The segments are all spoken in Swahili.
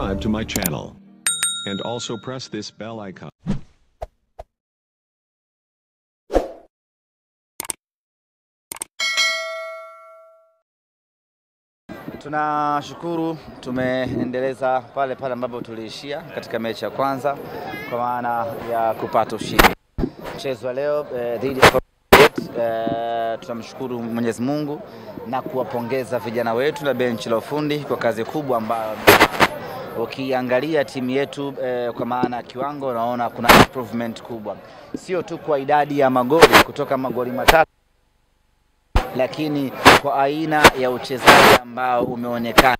subscribe to my channel. And also press this bell icon. Tunashukuru tumeendeleza pale pale ambapo tuliishia katika mechi ya kwanza kwa maana ya kupata ushindi. Mchezo wa leo eh, dhidi ya Uh, tunamshukuru Mwenyezi Mungu na kuwapongeza vijana wetu na benchi la ufundi kwa kazi kubwa ambayo ukiangalia timu yetu eh, kwa maana ya kiwango, unaona kuna improvement kubwa, sio tu kwa idadi ya magoli kutoka magoli matatu lakini kwa aina ya uchezaji ambao umeonekana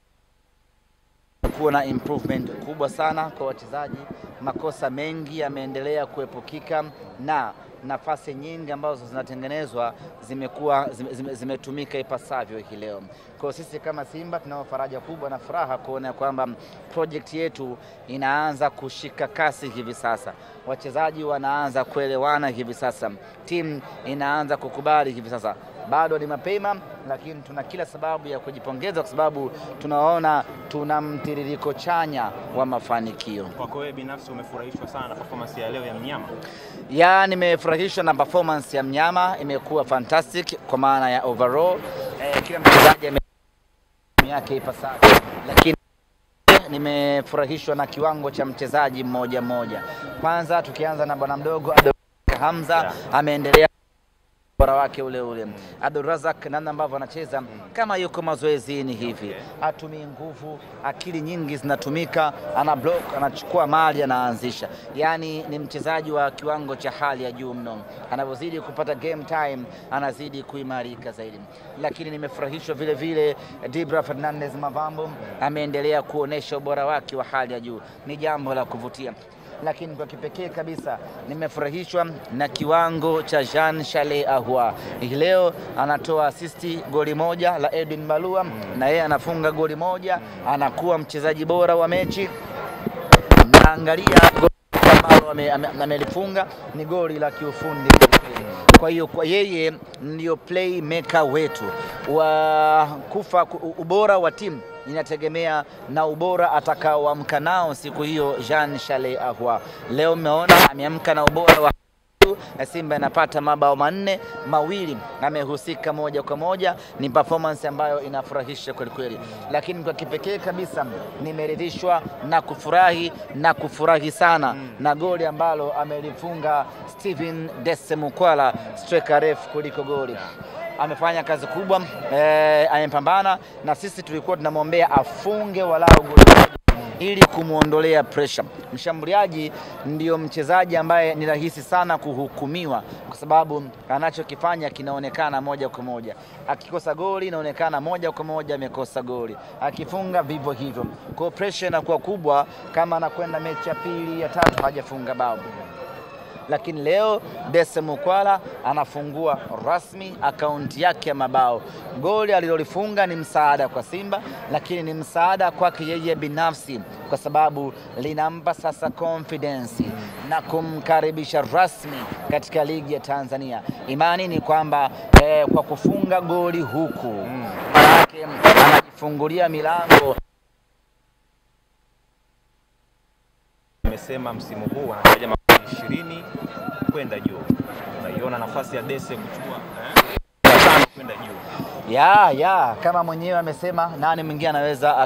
kuwa na improvement kubwa sana kwa wachezaji. Makosa mengi yameendelea kuepukika na nafasi nyingi ambazo zinatengenezwa zimekuwa zime- zime- zimetumika ipasavyo hii leo. Kwa sisi kama Simba tunao faraja kubwa na furaha kuona kwamba project yetu inaanza kushika kasi hivi sasa, wachezaji wanaanza kuelewana hivi sasa, timu inaanza kukubali hivi sasa. Bado ni mapema, lakini tuna kila sababu ya kujipongeza kwa sababu tunaona tuna mtiririko chanya wa mafanikio. Kwako wewe binafsi umefurahishwa sana na performance ya leo ya mnyama? Ya, nimefurahishwa na performance ya mnyama, imekuwa fantastic kwa maana ya overall. Eh, kila mchezaji ame yake ipasavyo, lakini nimefurahishwa na kiwango cha mchezaji mmoja mmoja. Kwanza tukianza na bwana mdogo Hamza Yeah. ameendelea ubora wake ule ule. Abdul Razak namna ambavyo anacheza kama yuko mazoezini hivi, atumii nguvu, akili nyingi zinatumika, ana block, anachukua mali, anaanzisha. Yani ni mchezaji wa kiwango cha hali ya juu mno. Anavyozidi kupata game time, anazidi kuimarika zaidi. Lakini nimefurahishwa vile vile Dibra Fernandez Mavambo ameendelea kuonesha ubora wake wa hali ya juu, ni jambo la kuvutia lakini kwa kipekee kabisa nimefurahishwa na kiwango cha Jean Charles Ahua. Leo anatoa asisti goli moja la Edwin Malua na yeye anafunga goli moja, anakuwa mchezaji bora wa mechi. Naangalia ambalo ame- ame- amelifunga ni goli la kiufundi kwa hiyo kwa yeye ndio playmaker wetu wa kufa ubora wa timu inategemea na ubora atakaoamka nao siku hiyo Jean Charles Ahoua. Leo mmeona ameamka na ubora wa na Simba inapata mabao manne mawili, amehusika moja kwa moja. Ni performance ambayo inafurahisha kwelikweli, kweli, lakini kwa kipekee kabisa nimeridhishwa na kufurahi na kufurahi sana mm, na goli ambalo amelifunga Steven Desemukwala, striker refu kuliko goli amefanya kazi kubwa eh, amepambana na sisi tulikuwa tunamwombea afunge walau goli ili kumwondolea pressure. Mshambuliaji ndiyo mchezaji ambaye ni rahisi sana kuhukumiwa kwa sababu anachokifanya kinaonekana moja kwa moja. Akikosa goli inaonekana moja kwa moja amekosa goli, akifunga vivyo hivyo. Kwa pressure inakuwa kubwa kama anakwenda mechi ya pili ya tatu hajafunga bao lakini leo Dese Mukwala anafungua rasmi akaunti yake ya mabao. Goli alilolifunga ni msaada kwa Simba, lakini ni msaada kwake yeye binafsi, kwa sababu linampa sasa confidence na kumkaribisha rasmi katika ligi ya Tanzania. Imani ni kwamba eh, kwa kufunga goli huku manake anajifungulia milango Amesema msimu huu magoli ishirini kwenda juu. Unaiona nafasi ya Dese kuchukua eh, ya ya kama mwenyewe amesema, nani mwingine anaweza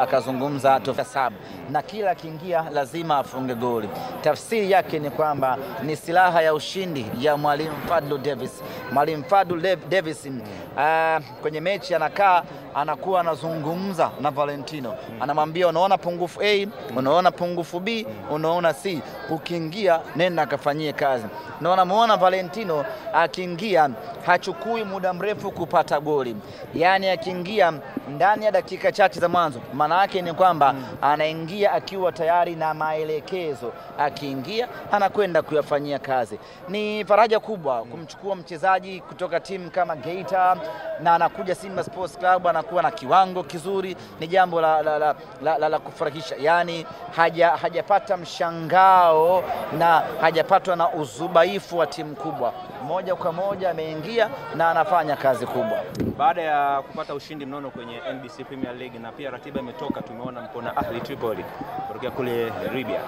akazungumza aka, aka, aka, tofauti na kila akiingia lazima afunge goli. Tafsiri yake ni kwamba ni silaha ya ushindi ya mwalimu Fadlu Davis. Mwalimu Fadlu Davis uh, kwenye mechi anakaa anakuwa anazungumza na Valentino, anamwambia unaona pungufu A, unaona pungufu B, unaona C, ukiingia nenda akafanyie kazi. Na unamuona Valentino akiingia hachukui muda mrefu kupata goli, yaani akiingia ndani ya dakika chache za mwanzo, maana yake ni kwamba anaingia akiwa tayari na maelekezo, akiingia anakwenda kuyafanyia kazi. Ni faraja kubwa kumchukua mchezaji kutoka timu kama Geita na anakuja Simba Sports Club, anakuwa na kiwango kizuri, ni jambo la, la, la, la, la, la kufurahisha. Yaani haja, hajapata mshangao na hajapatwa na uzubaifu wa timu kubwa. Moja kwa moja ameingia na anafanya kazi kubwa. Baada ya kupata ushindi mnono kwenye NBC Premier League na pia ratiba imetoka, tumeona mko na Ahli Tripoli kutokea kule Libya.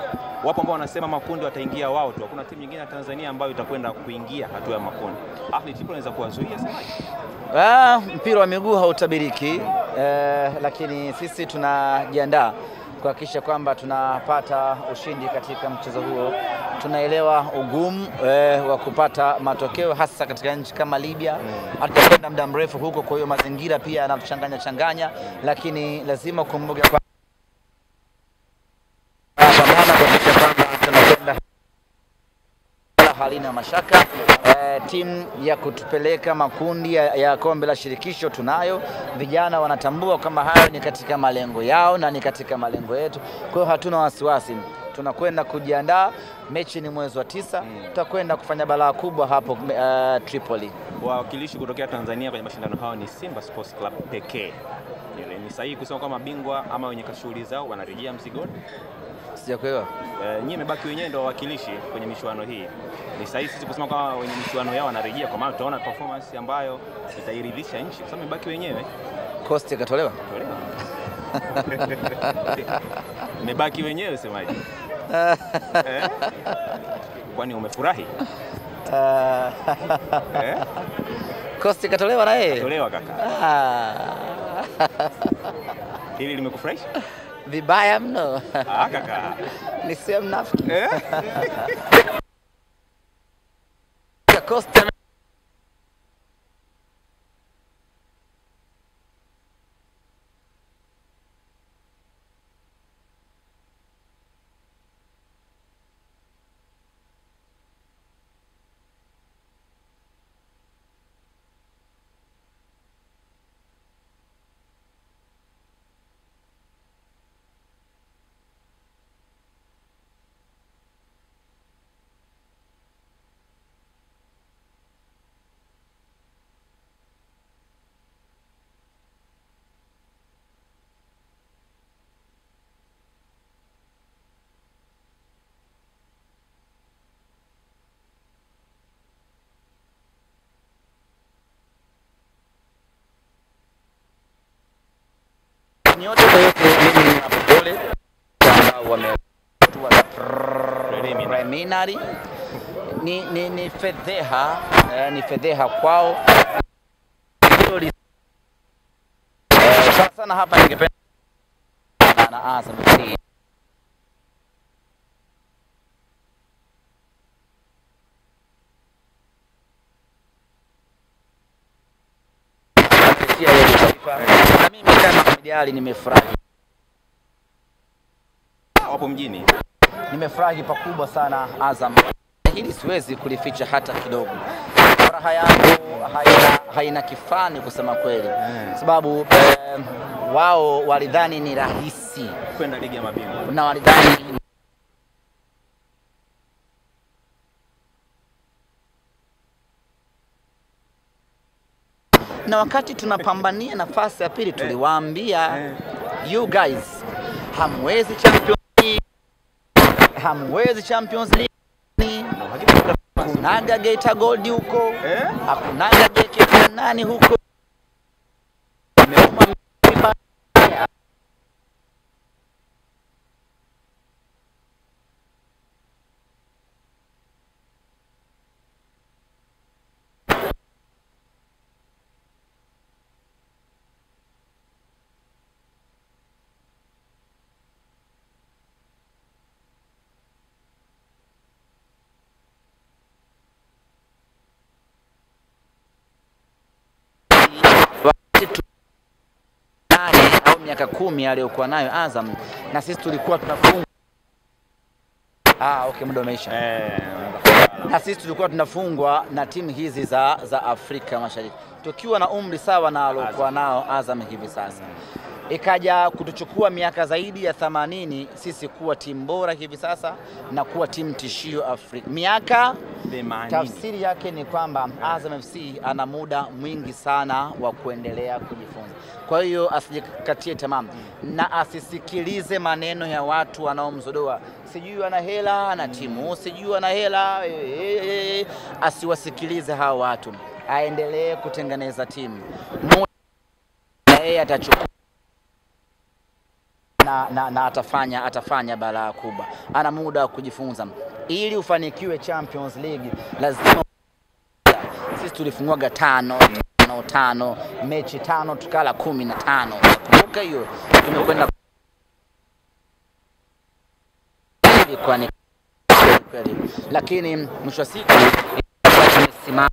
Wapo ambao wanasema makundi wataingia wao tu, hakuna timu nyingine ya Tanzania ambayo itakwenda kuingia hatua ya makundi. Ahli Tripoli inaweza kuwazuia sana. Ah, mpira wa miguu hautabiriki eh, lakini sisi tunajiandaa kuhakikisha kwamba tunapata ushindi katika mchezo huo. Tunaelewa ugumu eh, wa kupata matokeo hasa katika nchi kama Libya. Hatujakwenda muda mrefu huko, kwa hiyo mazingira pia yanatuchanganya changanya, lakini lazima ukumbuke kwa halina mashaka. Eh, timu ya kutupeleka makundi ya, ya kombe la shirikisho tunayo. Vijana wanatambua kama hayo ni katika malengo yao na ni katika malengo yetu, kwa hiyo hatuna wasiwasi. Tunakwenda kujiandaa, mechi ni mwezi wa tisa, mm. tutakwenda kufanya balaa kubwa hapo uh, Tripoli. Wawakilishi kutokea Tanzania kwenye mashindano hayo ni Simba Sports Club pekee. Ni sahihi kusema kwamba mabingwa ama wenye kashughuli zao wanarejea mzigoni? Sijakuelewa. E, nyie mebaki wenyewe ndio wawakilishi kwenye michuano hii. Ni sahihi sisi kusema kwamba wenye michuano yao wanarejea, kwa maana tutaona performance ambayo itairidhisha nchi, kwa sababu mebaki wenyewe. Cost ikatolewa. Tolewa. Mebaki wenyewe semaji. Eh? Kwani umefurahi? Ah, Eh? Kosti ikatolewa na yeye. Katolewa kaka. Ah, Hili limekufurahisha? vibaya mno. Ah, kaka. Nisiwe mnafiki. Eh? Costa nyote yote mimi ni pole ambao wametua preliminary. Ni, ni, ni fedheha eh, ni fedheha kwao. Eh, sana sana hapa ningependa na Azam FC kupitia yeye taifa. Na mimi kama Ahmed nimefurahi Wapo mjini. nimefurahi pakubwa sana Azam. Hili siwezi kulificha hata kidogo. Furaha yangu haina, haina kifani kusema kweli, sababu eh, wao walidhani ni rahisi Kwenda ligi ya mabingwa. na walidhani na wakati tunapambania nafasi ya pili tuliwaambia you guys hamwezi Champions League, hamwezi Champions League, hakunaga Geita Gold huko, hakunaga JKT nani huko vibaya. wakati tu nane au miaka kumi aliyokuwa nayo Azam na sisi tulikuwa tunafungwa. Ah, okay, muda umeisha. Eh, Na sisi tulikuwa tunafungwa na timu hizi za, za Afrika Mashariki. tukiwa na umri sawa na aliokuwa nao Azam hivi sasa ikaja kutuchukua miaka zaidi ya 80 sisi kuwa timu bora hivi sasa na kuwa timu tishio Afrika. Miaka Themanini. tafsiri yake ni kwamba Azam FC ana muda mwingi sana wa kuendelea kujifunza. Kwa hiyo asijikatie tamaa na asisikilize maneno ya watu wanaomzodoa, sijui ana hela ana timu, sijui ana hela e, e. Asiwasikilize hao watu, aendelee kutengeneza timu yeye atachukua na, na, na atafanya atafanya balaa kubwa. Ana muda wa kujifunza. Ili ufanikiwe Champions League lazima sisi tulifungwaga tano tano tano mechi tano tukala kumi na tano. Kumbuka hiyo, tumekwenda kwa ni kweli, lakini mwisho wa siku tumesimama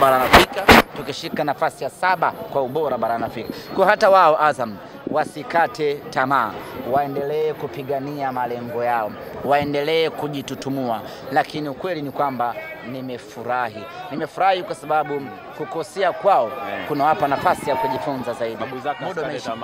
barani Afrika tukishika nafasi ya saba kwa ubora barani Afrika. Kwa hata wao Azam wasikate tamaa, waendelee kupigania malengo yao, waendelee kujitutumua. Lakini ukweli ni kwamba nimefurahi, nimefurahi kwa sababu kukosea kwao kuna kunawapa nafasi ya kujifunza zaidi. Muda umeisha.